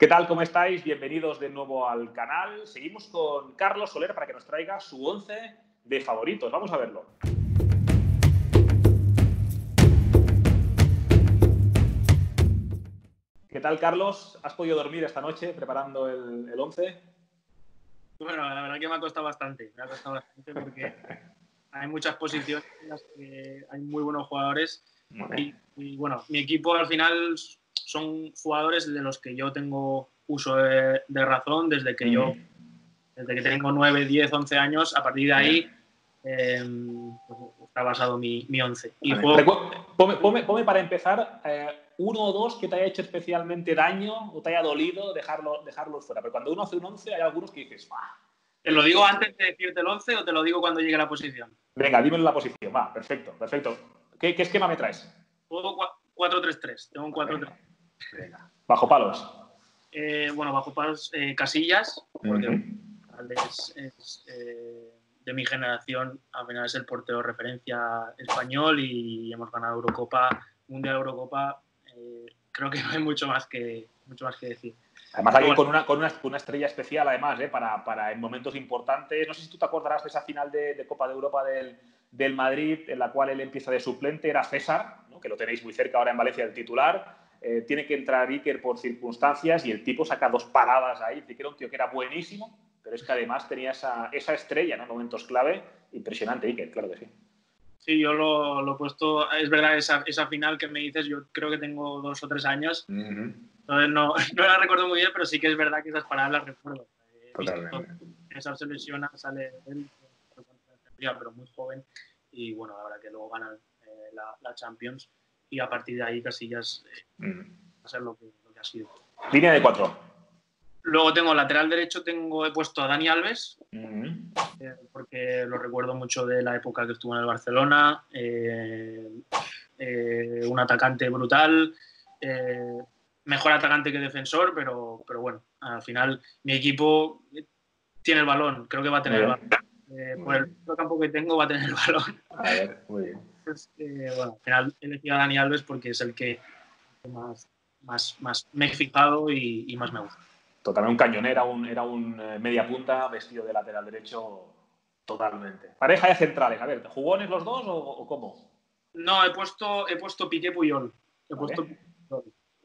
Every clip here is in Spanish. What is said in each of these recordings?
¿Qué tal? ¿Cómo estáis? Bienvenidos de nuevo al canal. Seguimos con Carlos Soler para que nos traiga su 11 de favoritos. Vamos a verlo. ¿Qué tal, Carlos? ¿Has podido dormir esta noche preparando el, 11? Bueno, la verdad que me ha costado bastante. Me ha costado bastante porque hay muchas posiciones en las que hay muy buenos jugadores. y, bueno, mi equipo al final son jugadores de los que yo tengo uso de, razón desde que yo, desde que tengo 9, 10, 11 años, a partir de ahí eh, pues, está basado mi, mi 11. Y ponme, para empezar eh, uno o dos que te haya hecho especialmente daño o te haya dolido dejarlo, dejarlos fuera. Pero cuando uno hace un 11 hay algunos que dices, ¿Te lo digo antes de decirte el 11 o te lo digo cuando llegue a la posición? Venga, dímelo la posición. Va, perfecto, perfecto. ¿Qué, qué esquema me traes? Juego 4-3-3. Tengo un 4-3. Bajo palos. Eh, bueno, bajo palos eh, casillas, porque es, eh, de mi generación, al final es el portero de referencia español y hemos ganado Eurocopa, Mundial Eurocopa. creo que no hay mucho más que, mucho más que decir. Además, alguien con, una, con una, estrella especial, además, para, para, en momentos importantes. No sé si tú te acordarás de esa final de, Copa de Europa del, del, Madrid, en la cual él empieza de suplente, era César, que lo tenéis muy cerca ahora en Valencia, el titular eh, tiene que entrar Iker por circunstancias y el tipo saca dos paradas ahí. Dice que era un tío que era buenísimo, pero es que además tenía esa, esa estrella en momentos clave. Impresionante, Iker, claro que sí. Sí, yo lo, lo he puesto. Es verdad, esa, esa, final que me dices, yo creo que tengo dos o tres años. Entonces no, no, la recuerdo muy bien, pero sí que es verdad que esas paradas las recuerdo. Totalmente. Esa se lesiona, sale él, pero muy joven. Y bueno, la verdad que luego ganan eh, la, la Champions y a partir de ahí Casillas eh, mm. va a ser lo que, ha sido. Línea de cuatro. Luego tengo lateral derecho, tengo, he puesto a Dani Alves, mm. eh, porque lo recuerdo mucho de la época que estuvo en el Barcelona. Un atacante brutal, mejor atacante que defensor, pero, pero bueno, al final mi equipo tiene el balón, creo que va a tener el balón. Por el campo que tengo va a tener el balón. A ver, muy bien bueno, al final he elegido a Dani Alves porque es el que más, más, más me he fijado y, más me gusta. Totalmente un cañón, era un, era un eh, media punta vestido de lateral derecho totalmente. Pareja de centrales, a ver, ¿jugones los dos o, cómo? No, he puesto, he puesto Piqué Puyol. He puesto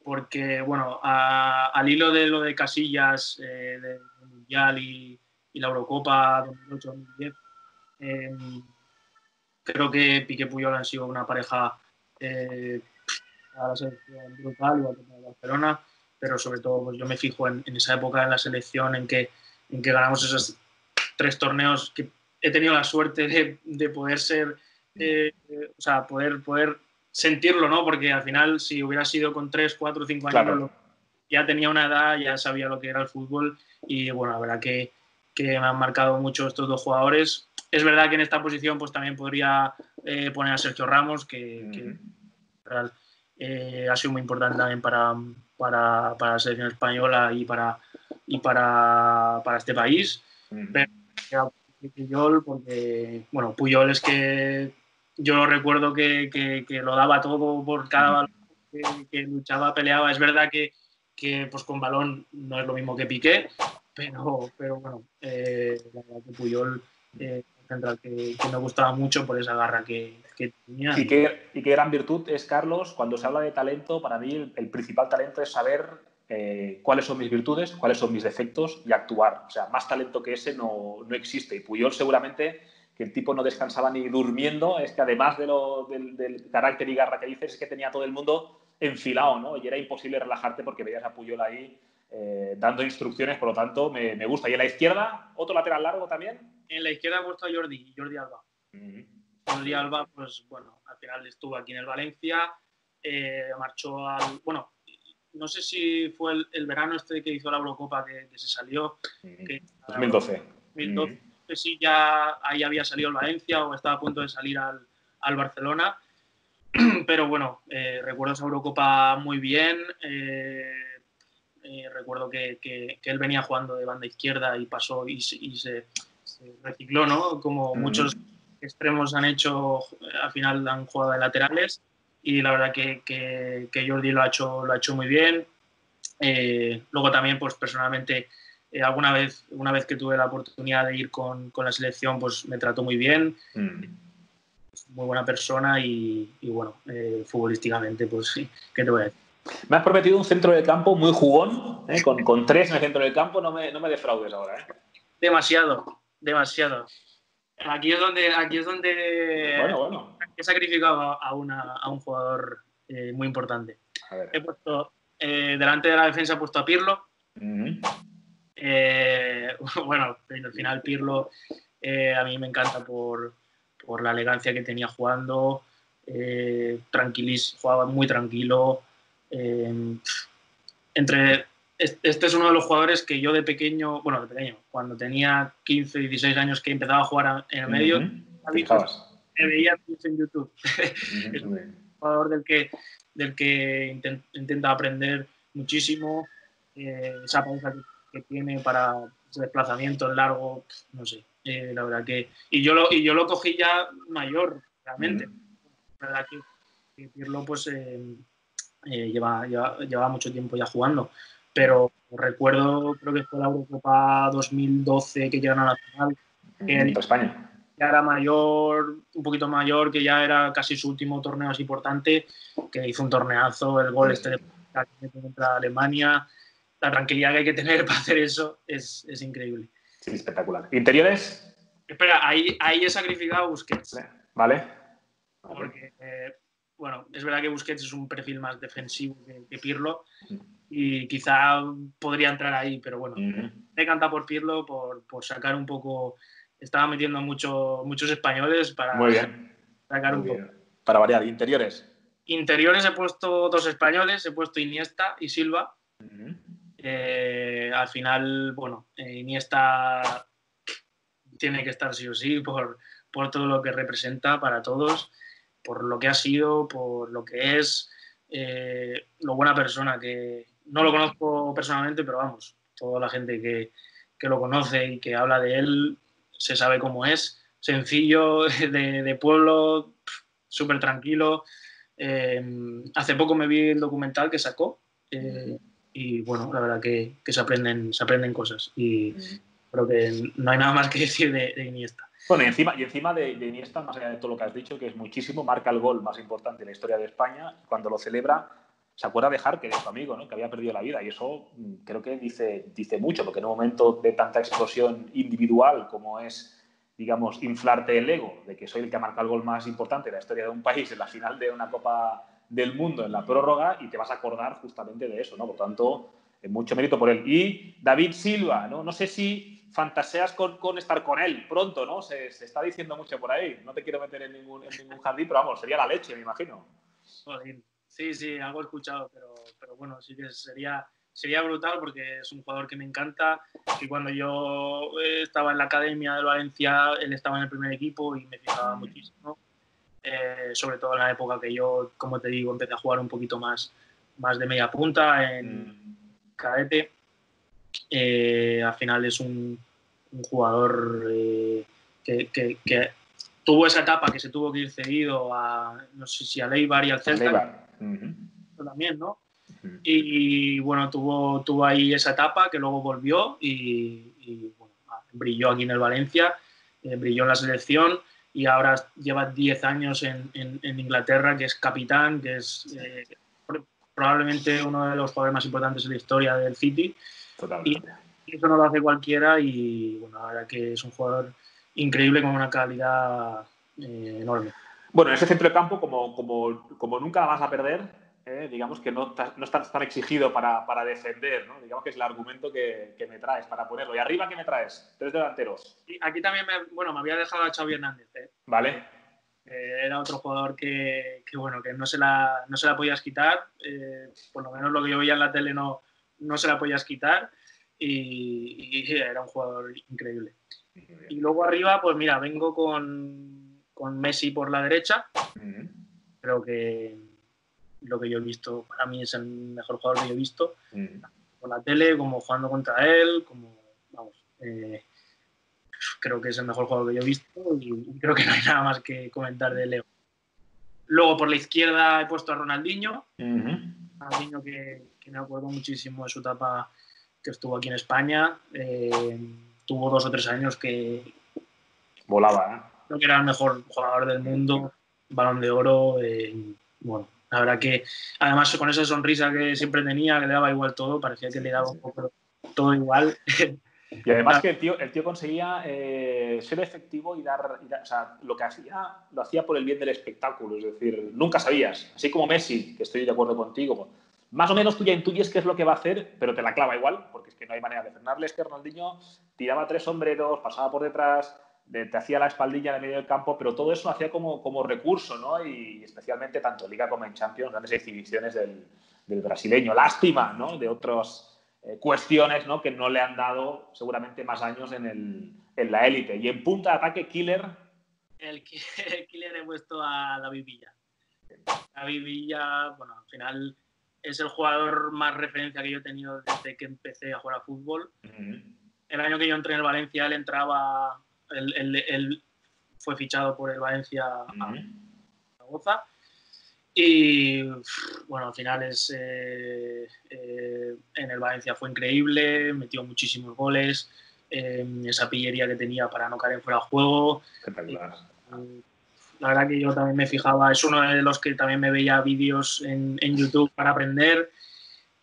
porque, bueno, al hilo de lo de Casillas, eh, del Mundial y, y, la Eurocopa 2008-2010, eh, creo que Piqué Puyol han sido una pareja eh, a la selección brutal, igual que Barcelona, pero sobre todo pues, yo me fijo en, esa época en la selección en que, en que ganamos esos tres torneos que he tenido la suerte de, de poder ser, eh, o sea, poder, poder sentirlo, ¿no? Porque al final, si hubiera sido con tres, cuatro, cinco años, ya tenía una edad, ya sabía lo que era el fútbol y bueno, la verdad que, que me han marcado mucho estos dos jugadores es verdad que en esta posición pues también podría eh, poner a Sergio Ramos, que, eh, ha sido muy importante también para, para, la selección española y para, y para, este país. Pero Puyol, porque, bueno, Puyol es que yo recuerdo que, lo daba todo por cada balón que, luchaba, peleaba. Es verdad que, pues con balón no es lo mismo que Piqué, pero, pero bueno, eh, la verdad que Puyol central que, me gustaba mucho por esa garra que, tenía. ¿Y qué, y qué, gran virtud es, Carlos, cuando se habla de talento, para mí el, principal talento es saber eh, cuáles son mis virtudes, cuáles son mis defectos y actuar. O sea, más talento que ese no, no existe. Y Puyol seguramente que el tipo no descansaba ni durmiendo, es que además de lo, del, carácter y garra que dices, es que tenía todo el mundo enfilado, ¿no? Y era imposible relajarte porque veías a Puyol ahí eh, dando instrucciones, por lo tanto, me, me, gusta. ¿Y en la izquierda, otro lateral largo también? En la izquierda he puesto a Jordi, Jordi Alba. Jordi Alba, pues bueno, al final estuvo aquí en el Valencia, eh, marchó al. Bueno, no sé si fue el, verano este que hizo la Eurocopa que, se salió. 2012. 2012. No sé si ya ahí había salido el Valencia o estaba a punto de salir al, al Barcelona. Pero bueno, eh, recuerdo esa Eurocopa muy bien. Eh, eh, recuerdo que, que, él venía jugando de banda izquierda y pasó y, se, recicló, ¿no? Como muchos extremos han hecho, al final han jugado de laterales y la verdad que, que, Jordi lo ha hecho, lo ha hecho muy bien. Eh, luego también, pues personalmente, eh, alguna vez, una vez que tuve la oportunidad de ir con, con la selección, pues me trató muy bien. Mm. Muy buena persona y, y bueno, eh, futbolísticamente, pues sí, ¿qué te voy a decir? Me has prometido un centro de campo muy jugón, con, con, tres en el centro del campo, no me, no me defraudes ahora. ¿eh? Demasiado, demasiado. Aquí es donde, aquí es donde bueno, bueno. he sacrificado a, una, a un jugador muy importante. He puesto, delante de la defensa he puesto a Pirlo. Eh, bueno, al final Pirlo eh, a mí me encanta por, por, la elegancia que tenía jugando, eh, jugaba muy tranquilo. Eh, entre, este es uno de los jugadores que yo de pequeño, bueno, de pequeño, cuando tenía 15, 16 años que empezaba a jugar en el medio, me veía en YouTube. es un jugador del que, del que intenta aprender muchísimo. esa pausa que que tiene para desplazamientos largos, no sé, eh, la verdad que... Y yo, lo, y yo lo cogí ya mayor, realmente. La verdad que, Pirlo pues eh, eh, lleva, lleva, mucho tiempo ya jugando, pero recuerdo, creo que fue la Eurocopa 2012 que llegaron a la final. En España. Ya era mayor, un poquito mayor, que ya era casi su último torneo así importante, que hizo un torneazo, el gol este de contra Alemania, la tranquilidad que hay que tener para hacer eso es, es increíble. Sí, espectacular. ¿Interiores? Espera, ahí, ahí he sacrificado a Busquets. Vale. Porque, eh, bueno, es verdad que Busquets es un perfil más defensivo que, Pirlo y quizá podría entrar ahí, pero bueno, me he cantado por Pirlo por, por, sacar un poco. Estaba metiendo mucho, muchos españoles para Muy bien. sacar un poco. Para variar, interiores. Interiores he puesto dos españoles, he puesto Iniesta y Silva. Eh, al final, bueno, eh, Iniesta tiene que estar sí o sí por, por, todo lo que representa para todos, por lo que ha sido, por lo que es, eh, lo buena persona que no lo conozco personalmente, pero vamos, toda la gente que, que lo conoce y que habla de él se sabe cómo es, sencillo, de, de pueblo, súper tranquilo. hace poco me vi el documental que sacó y bueno, la verdad que, que, se, aprenden, se aprenden cosas y creo que no hay nada más que decir de, Iniesta. Bueno, y encima, y encima de, Iniesta, más allá de todo lo que has dicho, que es muchísimo, marca el gol más importante en la historia de España, cuando lo celebra se acuerda de Jarque, de su amigo, ¿no? que había perdido la vida. Y eso mm, creo que dice, dice mucho, porque en un momento de tanta explosión individual como es, digamos, inflarte el ego de que soy el que ha marcado el gol más importante en la historia de un país en la final de una Copa del mundo en la prórroga y te vas a acordar justamente de eso, ¿no? Por tanto, mucho mérito por él. Y David Silva. No sé si fantaseas con, con estar con él pronto, ¿no? Se, se, está diciendo mucho por ahí. No te quiero meter en ningún, en ningún jardín, pero vamos, sería la leche, me imagino. Sí, sí, algo he escuchado, pero, pero bueno, sí que sería, sería brutal porque es un jugador que me encanta. Y cuando yo estaba en la academia de Valencia, él estaba en el primer equipo y me fijaba muchísimo. Eh, sobre todo en la época que yo, como te digo, empecé a jugar un poquito más, más de media punta en mm. cadete. Eh, al final es un, jugador eh, que, tuvo esa etapa que se tuvo que ir cedido a, no sé si a Leibar y al Celta. También, ¿no? y, bueno, tuvo, tuvo ahí esa etapa que luego volvió y, brilló aquí en el Valencia, brilló en la selección y ahora lleva 10 años en, en, Inglaterra, que es capitán, que es eh, probablemente uno de los jugadores más importantes en la historia del City. Y eso no lo hace cualquiera y bueno, ahora que es un jugador increíble con una calidad eh, enorme. Bueno, en ese centro de campo, como, como, como nunca la vas a perder, ¿eh? digamos que no, no estás tan exigido para, para, defender, ¿no? digamos que es el argumento que, que, me traes para ponerlo. ¿Y arriba qué me traes? Tres delanteros. Y aquí también me, bueno, me había dejado a Xavi Hernández. ¿eh? Vale. Eh, era otro jugador que, que, bueno, que no se la, no se la podías quitar, por lo menos lo que yo veía en la tele no, no se la podías quitar y, era un jugador increíble. Y luego arriba, pues mira, vengo con, con Messi por la derecha. Creo que lo que yo he visto, para mí es el mejor jugador que yo he visto, mm. por la tele, como jugando contra él, como, vamos, eh, creo que es el mejor jugador que yo he visto y, creo que no hay nada más que comentar de Leo. Luego por la izquierda he puesto a Ronaldinho, Ronaldinho que, que me acuerdo muchísimo de su etapa que estuvo aquí en España. Eh, tuvo dos o tres años que... Volaba, ¿eh? Creo que era el mejor jugador del mundo, balón de oro. Eh, bueno, la verdad que además con esa sonrisa que siempre tenía, que le daba igual todo, parecía que le daba un poco todo igual. Y además que el tío, el tío conseguía eh, ser efectivo y dar, o sea, lo que hacía, lo hacía por el bien del espectáculo, es decir, nunca sabías, así como Messi, que estoy de acuerdo contigo, más o menos tú ya intuyes qué es lo que va a hacer, pero te la clava igual, porque es que no hay manera de frenarle, es que Ronaldinho tiraba tres sombreros, pasaba por detrás, te hacía la espaldilla en el medio del campo, pero todo eso lo hacía como, como recurso, ¿no? Y especialmente tanto en Liga como en Champions, grandes exhibiciones del, del brasileño. Lástima, ¿no? De otros eh, cuestiones ¿no? que no le han dado seguramente más años en, el, en la élite. Y en punta de ataque, Killer. El, Killer he puesto a David Villa. David Villa, bueno, al final es el jugador más referencia que yo he tenido desde que empecé a jugar a fútbol. El año que yo entré en el Valencia, él entraba, él, fue fichado por el Valencia a Zaragoza y bueno, al final es, eh, eh, en el Valencia fue increíble, metió muchísimos goles, eh, esa pillería que tenía para no caer fuera de juego. La verdad que yo también me fijaba, es uno de los que también me veía vídeos en, en YouTube para aprender.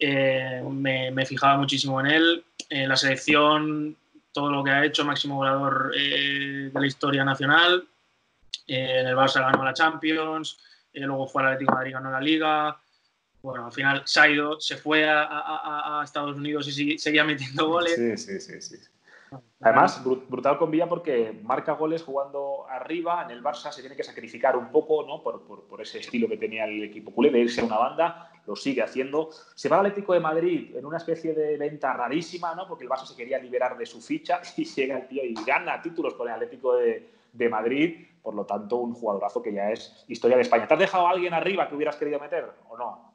Me, me, fijaba muchísimo en él. En la selección, todo lo que ha hecho, máximo volador de la historia nacional. en el Barça ganó la Champions luego fue al Atlético de Madrid, ganó la Liga. Bueno, al final se ha ido, se fue a, Estados Unidos y seguía metiendo goles. Sí, sí. sí. Además, brutal con Villa porque marca goles jugando arriba. En el Barça se tiene que sacrificar un poco ¿no? por, por, ese estilo que tenía el equipo culé de irse a una banda. Lo sigue haciendo. Se va al Atlético de Madrid en una especie de venta rarísima, ¿no? porque el Barça se quería liberar de su ficha y llega el tío y gana títulos con el Atlético de, de Madrid por lo tanto, un jugadorazo que ya es historia de España. ¿Te has dejado a alguien arriba que hubieras querido meter o no?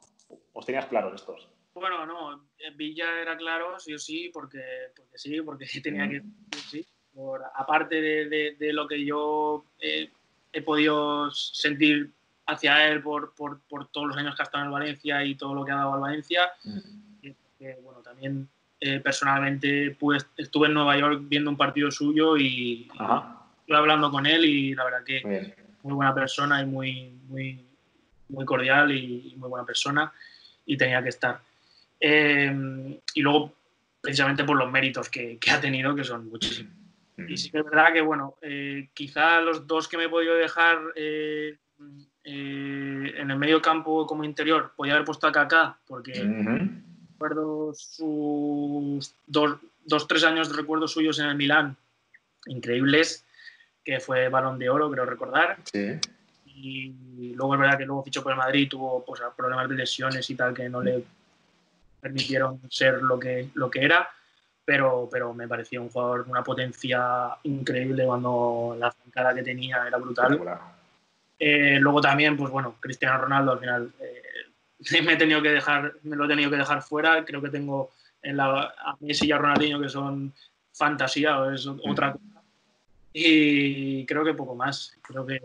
¿Os tenías claros estos? Bueno, no, Villa era claro, sí o sí, porque, porque sí, porque tenía que sí. Por, aparte de, de, lo que yo eh, he podido sentir hacia él por, por, por, todos los años que ha estado en el Valencia y todo lo que ha dado al Valencia, bueno, también eh, personalmente estuve en Nueva York viendo un partido suyo y, hablando con él y la verdad que muy buena persona y muy, muy, muy cordial y, muy buena persona y tenía que estar. Eh, y luego, precisamente por los méritos que, ha tenido, que son muchísimos. Y sí que es verdad que, bueno, eh, quizá los dos que me he podido dejar eh, en el medio campo como interior, podía haber puesto a Kaká, porque recuerdo sus dos, dos, tres años de recuerdos suyos en el Milán, increíbles que fue balón de oro, creo recordar. Sí. Y luego es verdad que luego fichó por el Madrid, tuvo pues, problemas de lesiones y tal que no le permitieron ser lo que, lo que era, pero, pero me parecía un jugador de una potencia increíble cuando la zancada que tenía era brutal. Eh, luego también, pues bueno, Cristiano Ronaldo al final eh, me, he tenido que dejar, me lo he tenido que dejar fuera. Creo que tengo en la, a Messi y a Ronaldinho que son fantasía, o es otra cosa y creo que poco más. Creo que.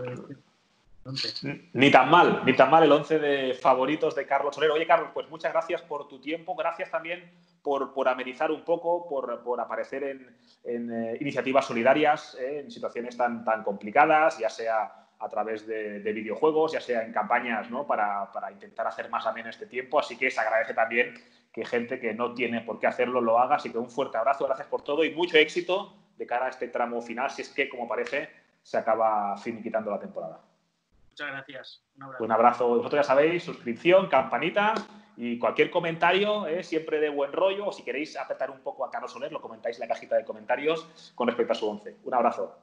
Ni tan mal, ni tan mal el 11 de favoritos de Carlos Solero. Oye, Carlos, pues muchas gracias por tu tiempo, gracias también por, por amenizar un poco, por, por aparecer en, eh, iniciativas solidarias, eh, en situaciones tan, tan complicadas, ya sea a través de, de videojuegos, ya sea en campañas ¿no? para, para, intentar hacer más ameno este tiempo. Así que se agradece también que gente que no tiene por qué hacerlo lo haga. Así que un fuerte abrazo, gracias por todo y mucho éxito de cara a este tramo final, si es que, como parece, se acaba finiquitando la temporada. Muchas gracias. Un abrazo. Un abrazo. Vosotros ya sabéis, suscripción, campanita y cualquier comentario, eh, siempre de buen rollo. O si queréis apretar un poco a Carlos Soler, lo comentáis en la cajita de comentarios con respecto a su once. Un abrazo.